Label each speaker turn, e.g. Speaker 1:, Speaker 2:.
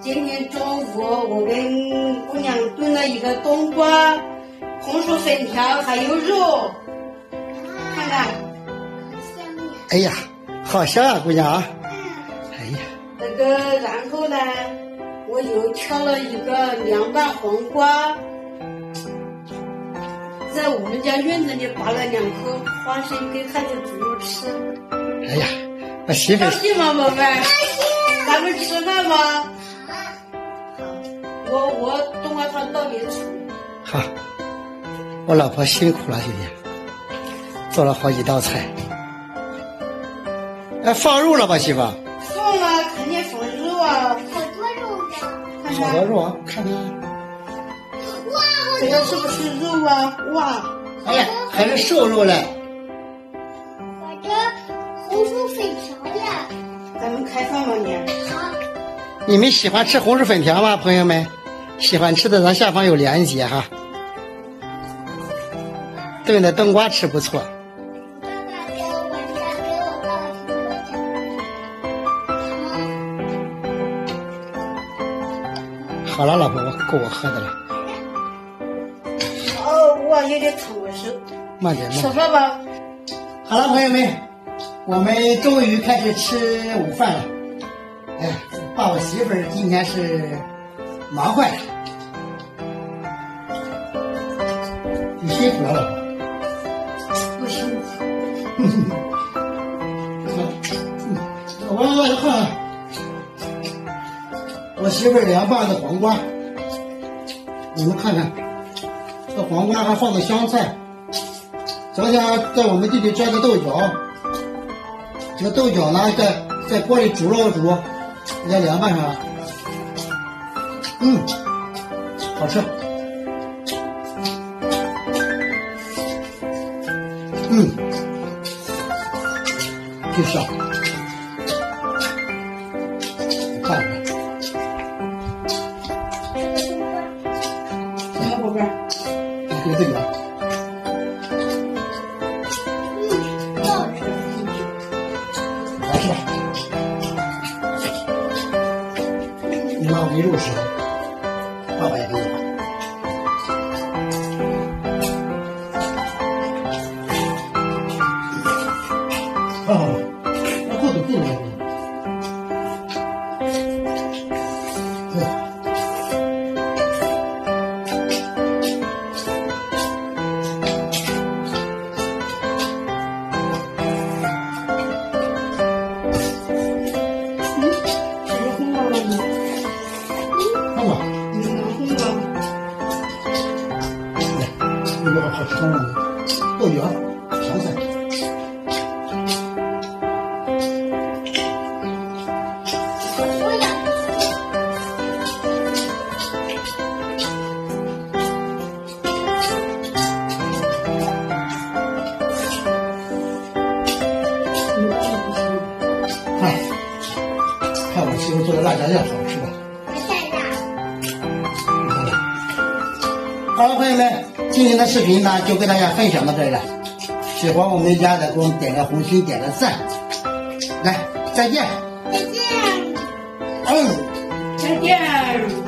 Speaker 1: 今天中午我跟姑娘炖了一个冬瓜、红薯粉条，还有肉，看看。
Speaker 2: 哎呀，好香啊，姑娘啊！哎呀，
Speaker 1: 那个然后呢，我又挑了一个凉拌黄瓜，在我们家院子里拔了两颗花生给孩子煮着吃。
Speaker 2: 哎呀，我媳妇
Speaker 1: 高兴吗，宝贝？高兴。咱们吃饭吗？好。我我冬瓜汤倒给煮。
Speaker 2: 好，我老婆辛苦了，今天做了好几道菜。哎，放肉了吧，媳妇？
Speaker 1: 放了，肯定放肉啊。
Speaker 3: 好多肉的。
Speaker 2: 好多肉啊，看看。
Speaker 3: 哇，
Speaker 1: 这个是不是肉啊？哇！
Speaker 2: 哎呀，还是瘦肉嘞。
Speaker 3: 我这红薯粉条呀。
Speaker 1: 咱们开饭吧，你。
Speaker 3: 好。
Speaker 2: 你们喜欢吃红薯粉条吗，朋友们？喜欢吃的，咱下方有链接哈。炖的冬瓜吃不错。
Speaker 3: 爸爸给我碗给我倒
Speaker 2: 挺多好了，老婆，我够我喝的了。
Speaker 1: 哦，我，有点烫我手。
Speaker 2: 慢点，慢点。
Speaker 1: 吃饭吧。
Speaker 2: 好了，朋友们，我们终于开始吃午饭了。哎，把我媳妇儿今天是忙坏了。你辛苦了，老婆。
Speaker 1: 不辛苦。
Speaker 2: 我我看，我媳妇儿凉拌的黄瓜，你们看看，这黄瓜还放的香菜，昨天在我们地里摘的豆角，这个豆角呢在在锅里煮了煮，给它凉拌上了，嗯，好吃，嗯，就香。看看，
Speaker 1: 什么宝贝？
Speaker 2: 你给这个，你妈没肉吃，爸爸也没这个好吃吗？豆角、香菜。
Speaker 3: 我要。
Speaker 2: 看，看我媳妇做的辣椒酱好好了，朋友们，今天的视频呢就跟大家分享到这里了。喜欢我们家的，给我们点个红心，点个赞。来，再见。
Speaker 3: 再见。
Speaker 2: 嗯。
Speaker 1: 再见。